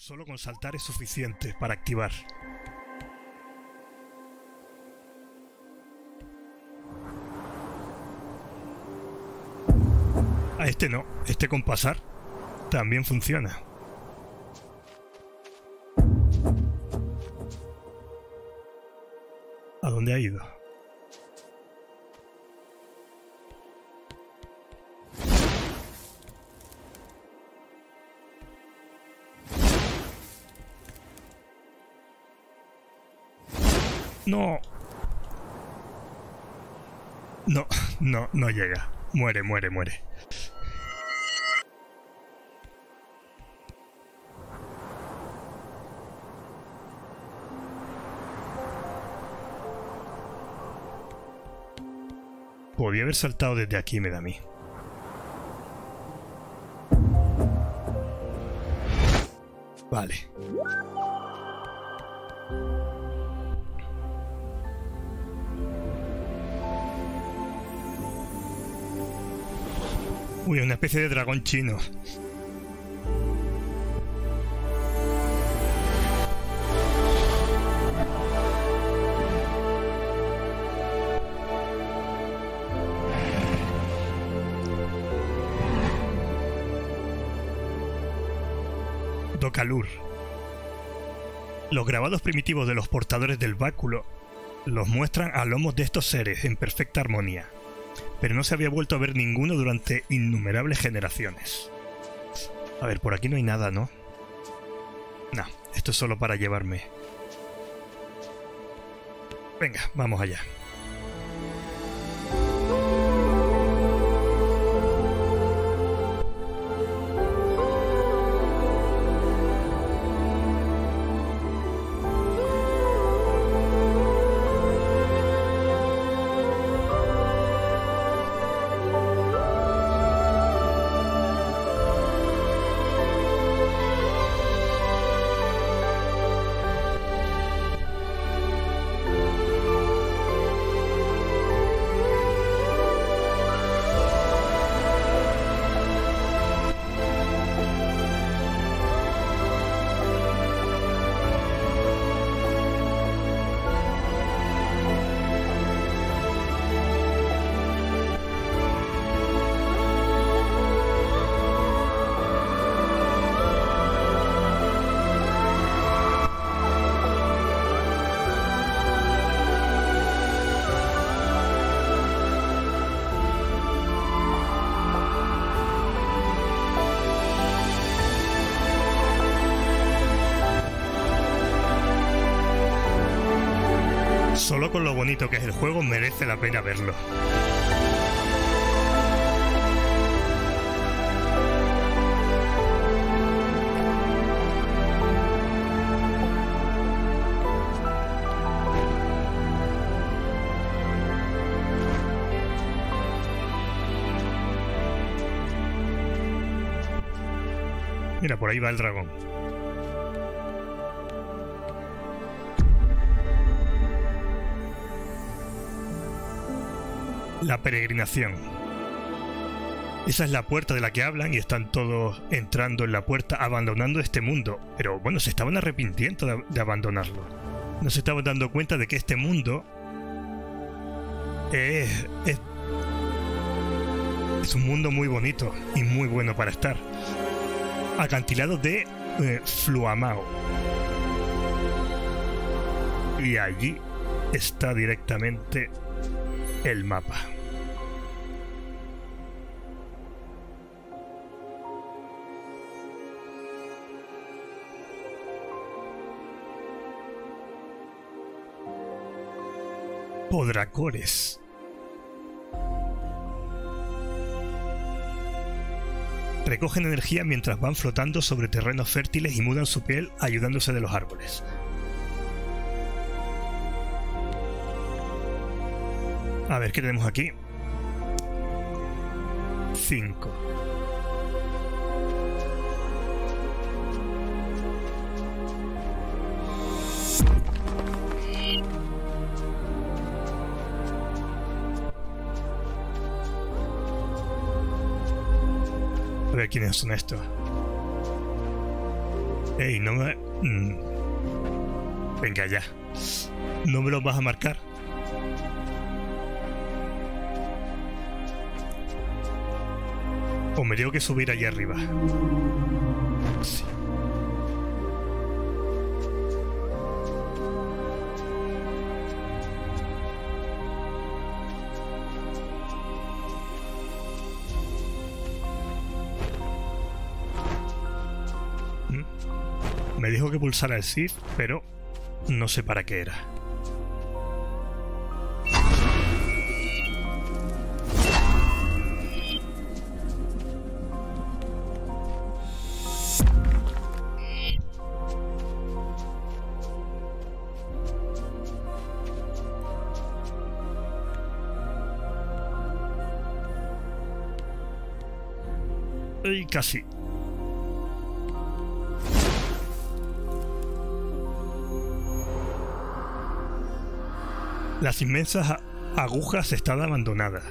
Solo con saltar es suficiente para activar. A este no, este con pasar también funciona. ¿A dónde ha ido? No. No, no, no llega. Muere, muere, muere. Podía haber saltado desde aquí, me da a mí. Vale. Uy, una especie de dragón chino. Docalur. Los grabados primitivos de los portadores del báculo los muestran a lomos de estos seres en perfecta armonía, pero no se había vuelto a ver ninguno durante innumerables generaciones. A ver, por aquí no hay nada, ¿no? No, esto es solo para llevarme. Venga, vamos allá. Con lo bonito que es el juego merece la pena verlo. Mira, por ahí va el dragón. La peregrinación. Esa es la puerta de la que hablan y están todos entrando en la puerta, abandonando este mundo. Pero bueno, se estaban arrepintiendo de, abandonarlo. No se estaban dando cuenta de que este mundo es, es, es un mundo muy bonito y muy bueno para estar. Acantilado de eh, Fluamao. Y allí está directamente el mapa. Podracores. Recogen energía mientras van flotando sobre terrenos fértiles y mudan su piel ayudándose de los árboles. A ver, ¿qué tenemos aquí? 5. A ver quiénes son estos. Ey, no me... mm. Venga ya. ¿No me lo vas a marcar? Me tengo que subir allá arriba. Sí. Mm. Me dijo que pulsara el SIF, pero no sé para qué era. Casi. Las inmensas agujas están abandonadas.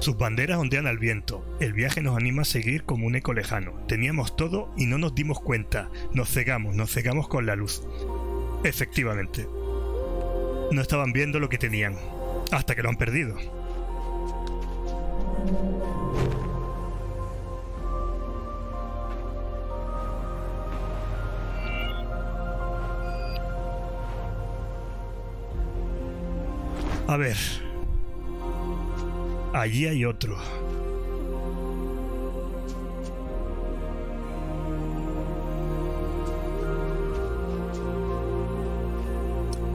Sus banderas ondean al viento. El viaje nos anima a seguir como un eco lejano. Teníamos todo y no nos dimos cuenta. Nos cegamos, nos cegamos con la luz. Efectivamente. No estaban viendo lo que tenían. Hasta que lo han perdido. A ver. Allí hay otro.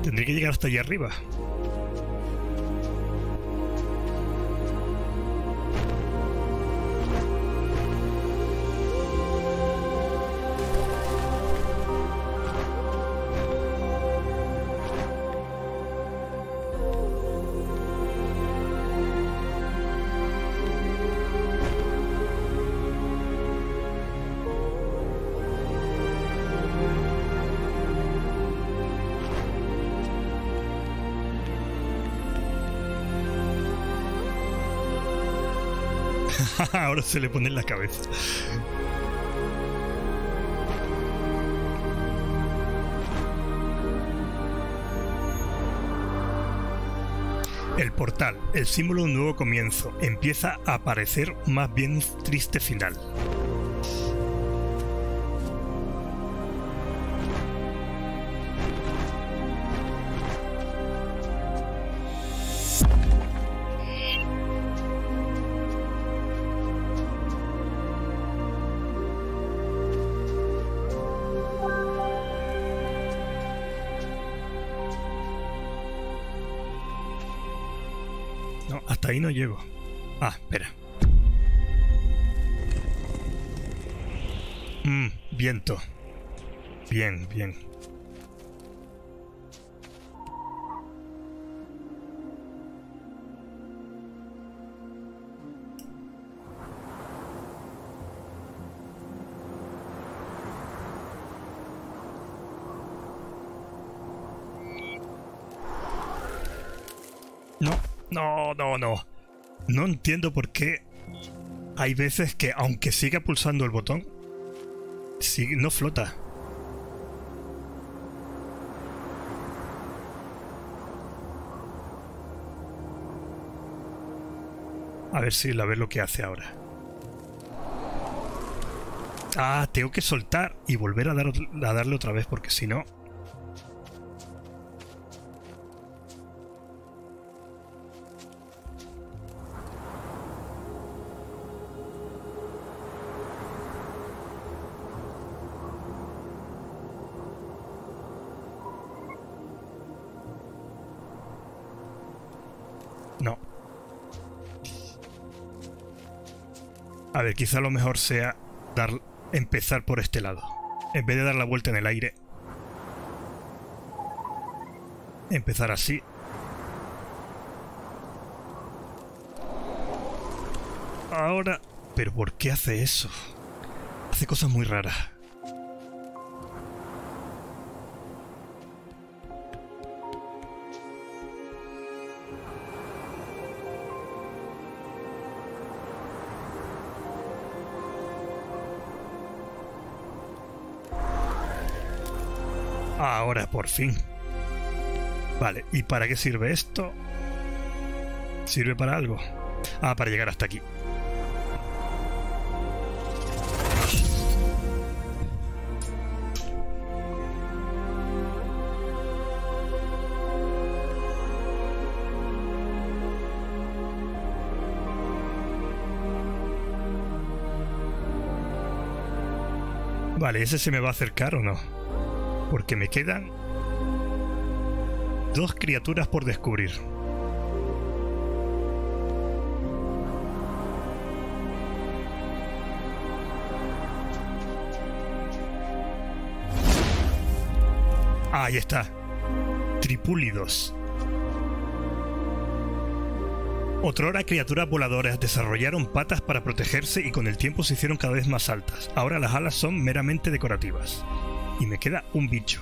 Tendré que llegar hasta allá arriba. Ahora se le pone en la cabeza. El portal, el símbolo de un nuevo comienzo, empieza a aparecer más bien un triste final. Llego. Ah, espera. Mmm, viento. Bien, bien. No, no, no, no. No entiendo por qué hay veces que, aunque siga pulsando el botón, sí- no flota. A ver si a ver lo que hace ahora. Ah, tengo que soltar y volver a, dar, a darle otra vez porque si. No. A ver, quizá lo mejor sea dar, empezar por este lado. En vez de dar la vuelta en el aire. Empezar así. Ahora... ¿Pero por qué hace eso? Hace cosas muy raras. Ahora, por fin. Vale, ¿y para qué sirve esto? ¿Sirve para algo? Ah, para llegar hasta aquí. Vale, ¿ese se me va a acercar o no? Porque me quedan dos criaturas por descubrir. Ahí está. Tripúlidos. Otrora criaturas voladoras desarrollaron patas para protegerse y con el tiempo se hicieron cada vez más altas. Ahora las alas son meramente decorativas. Y me queda un bicho.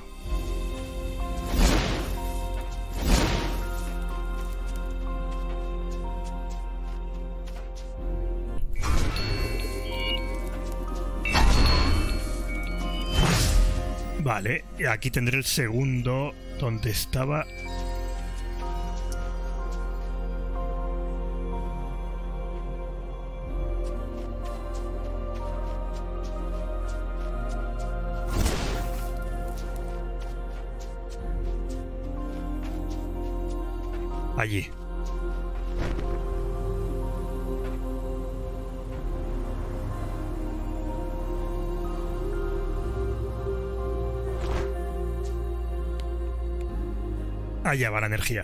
Vale, aquí tendré el segundo donde estaba allí. Allá va la energía.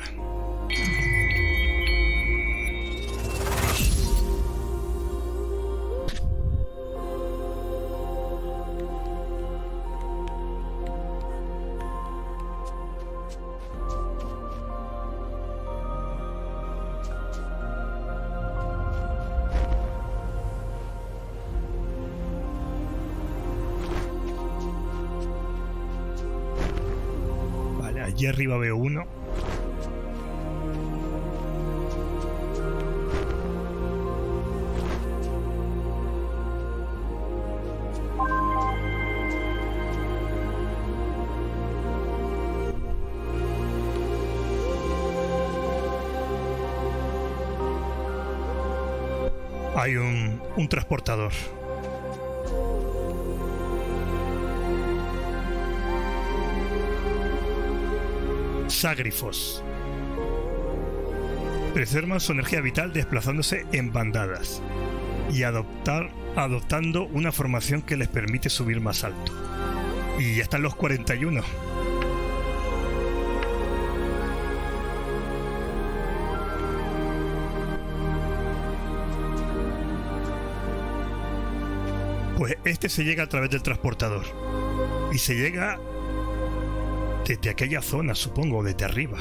Allí arriba veo uno. Hay un, un transportador. Sagrifos. Preservan su energía vital desplazándose en bandadas y adoptar, adoptando una formación que les permite subir más alto. Y ya están los 41. Pues este se llega a través del transportador. Y se llega desde aquella zona, supongo, desde arriba.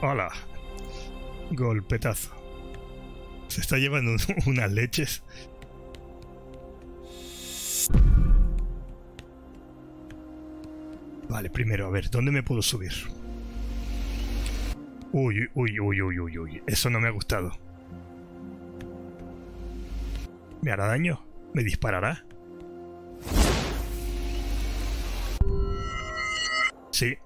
Hola. Golpetazo. Se está llevando unas leches. Vale, primero, a ver, ¿dónde me puedo subir? Uy, uy, uy, uy, uy, uy. Eso no me ha gustado. ¿Me hará daño? ¿Me disparará? Sí,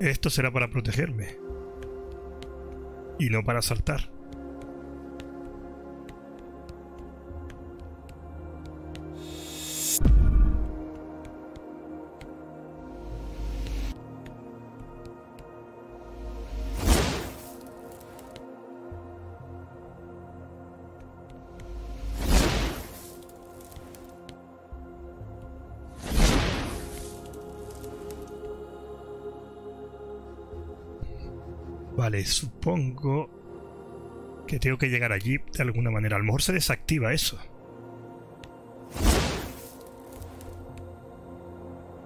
Esto será para protegerme. Y no para saltar. Vale, supongo que tengo que llegar allí de alguna manera. A lo mejor se desactiva eso.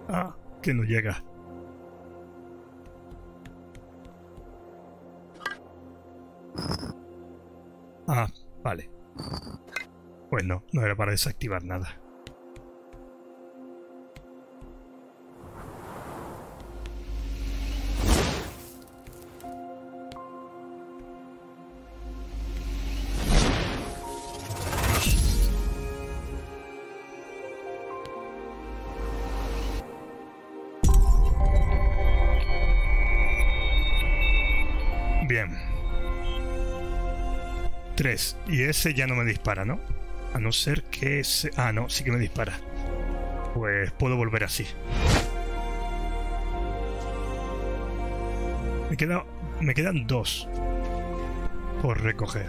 Ah, que no llega. Ah, vale. Pues no, no era para desactivar nada. Y ese ya no me dispara, ¿no? A no ser que ese... Ah, no, sí que me dispara. Pues puedo volver así. Me, me quedan dos por recoger.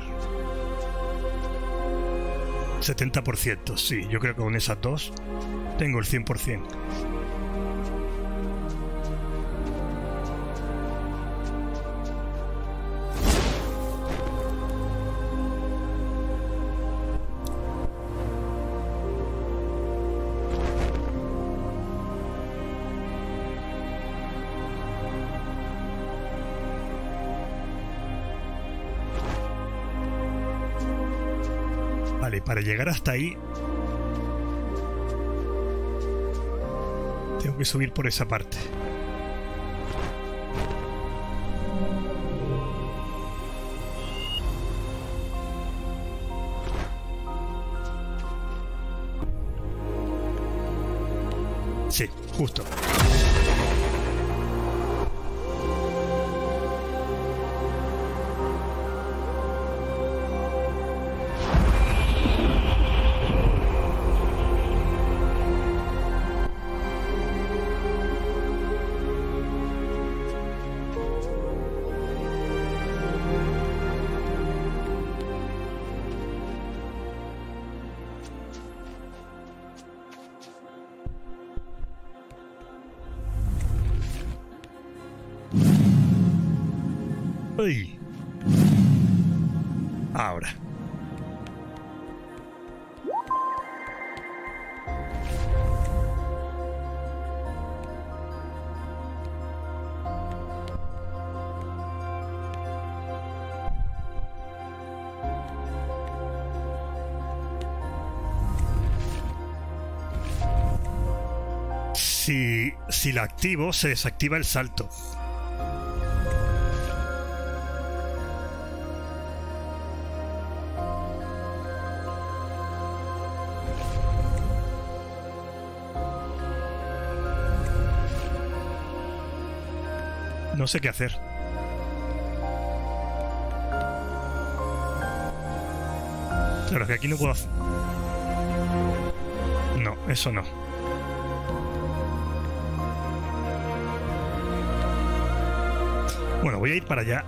70%, sí. Yo creo que con esas dos tengo el 100%. Para llegar hasta ahí tengo que subir por esa parte. Sí, justo. Ahora. Si, si la activo, se desactiva el salto. No sé qué hacer. Claro, que aquí no puedo hacer... No, eso no. Bueno, voy a ir para allá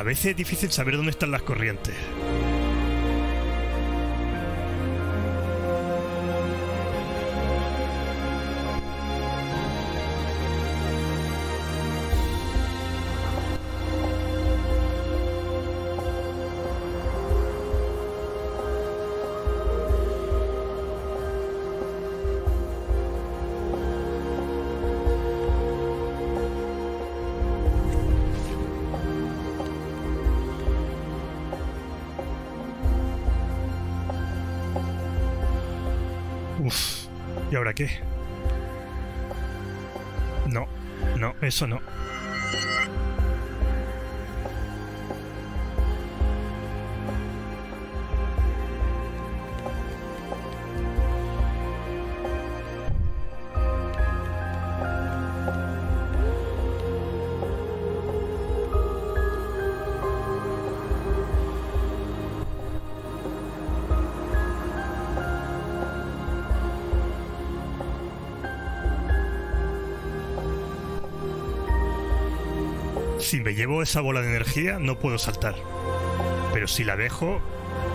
A veces es difícil saber dónde están las corrientes. No, no, eso no. Si me llevo esa bola de energía, no puedo saltar. Pero si la dejo,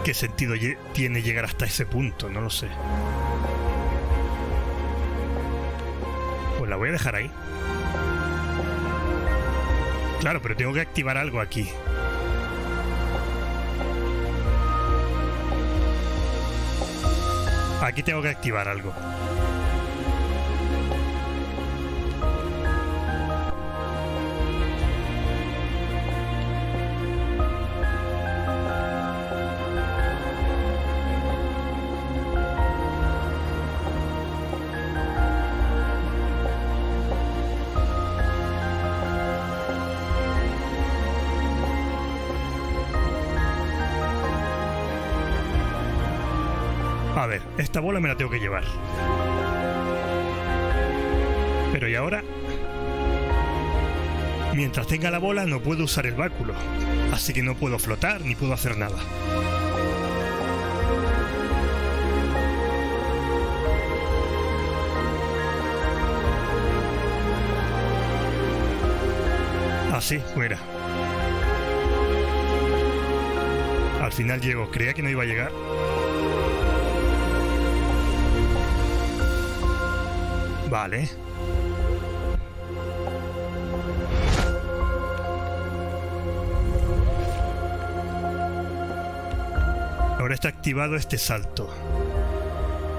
¿qué sentido tiene llegar hasta ese punto? No lo sé. la voy a dejar ahí. Claro, pero tengo que activar algo aquí. Aquí tengo que activar algo. A ver, esta bola me la tengo que llevar. Pero ¿y ahora? Mientras tenga la bola no puedo usar el báculo, así que no puedo flotar ni puedo hacer nada. Así, fuera. Al final llego, creía que no iba a llegar. Vale. Ahora está activado este salto.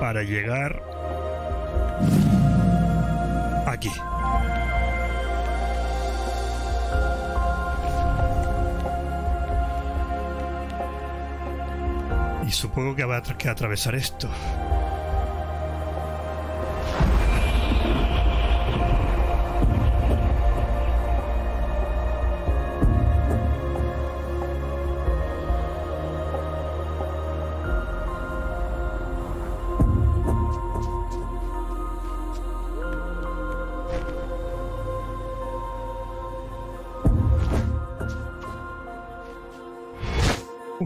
Para llegar... Aquí. Y supongo que habrá que atravesar esto.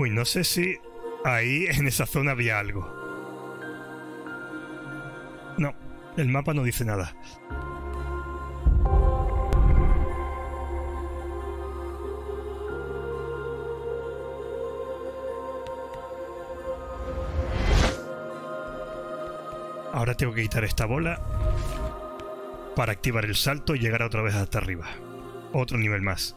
Uy, no sé si ahí en esa zona había algo. No, el mapa no dice nada. Ahora tengo que quitar esta bola para activar el salto y llegar otra vez hasta arriba. Otro nivel más.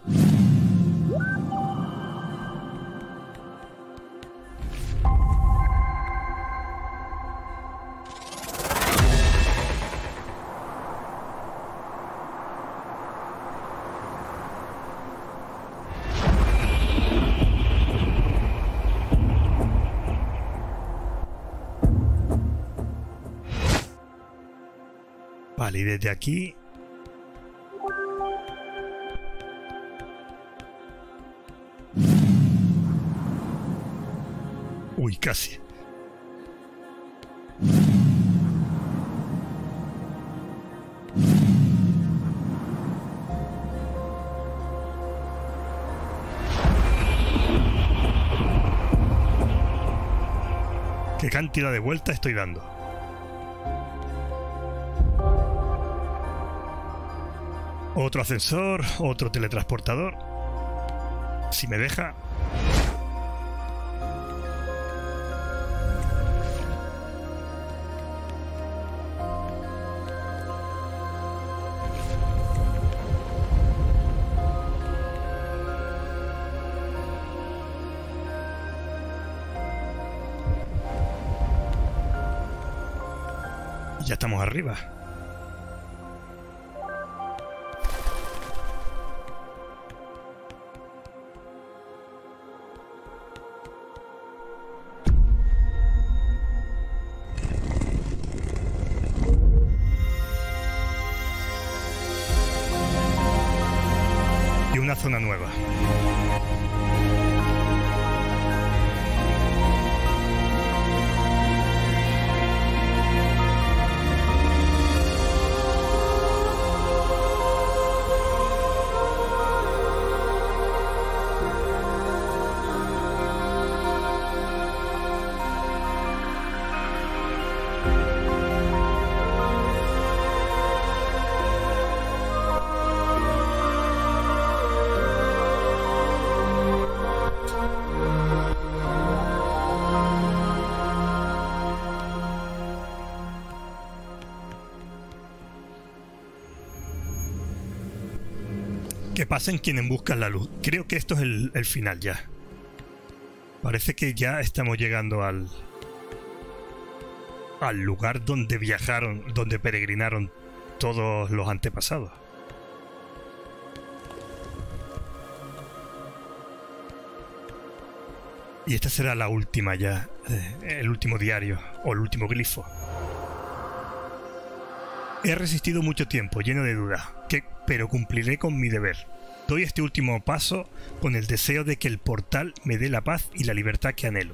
Vale, y aquí... Uy, casi. ¿Qué cantidad de vueltas estoy dando? Otro ascensor, otro teletransportador. Si me deja. Ya estamos arriba. Pasen quienes buscan la luz. Creo que esto es el, final ya. Parece que ya estamos llegando al... al lugar donde viajaron, donde peregrinaron todos los antepasados. Y esta será la última ya, eh, el último diario o el último glifo. He resistido mucho tiempo, lleno de dudas, pero cumpliré con mi deber. Doy este último paso con el deseo de que el portal me dé la paz y la libertad que anhelo.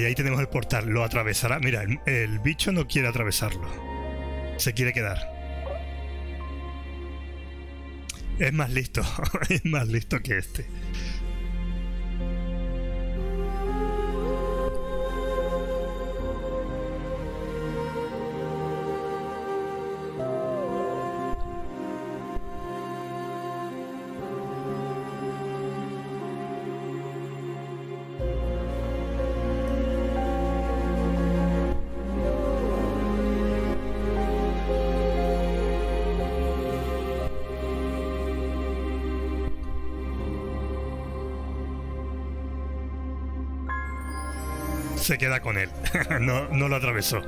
Y ahí tenemos el portal. Lo atravesará. Mira, el, el bicho no quiere atravesarlo. Se quiere quedar. Es más listo. es más listo que este. Se queda con él. no, no lo atravesó.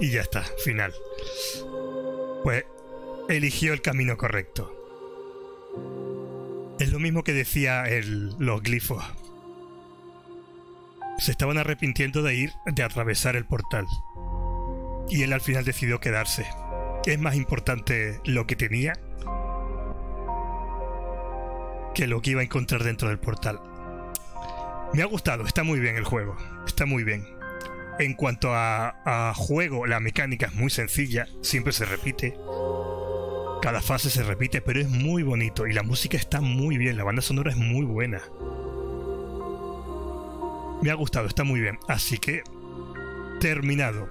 Y ya está, final. Pues eligió el camino correcto. Es lo mismo que decía el, los glifos. Se estaban arrepintiendo de ir, de atravesar el portal. Y él al final decidió quedarse. Es más importante lo que tenía que lo que iba a encontrar dentro del portal. Me ha gustado, está muy bien el juego, está muy bien. En cuanto a, juego, la mecánica es muy sencilla, siempre se repite. Cada fase se repite, pero es muy bonito y la música está muy bien, la banda sonora es muy buena. Me ha gustado, está muy bien. Así que, terminado.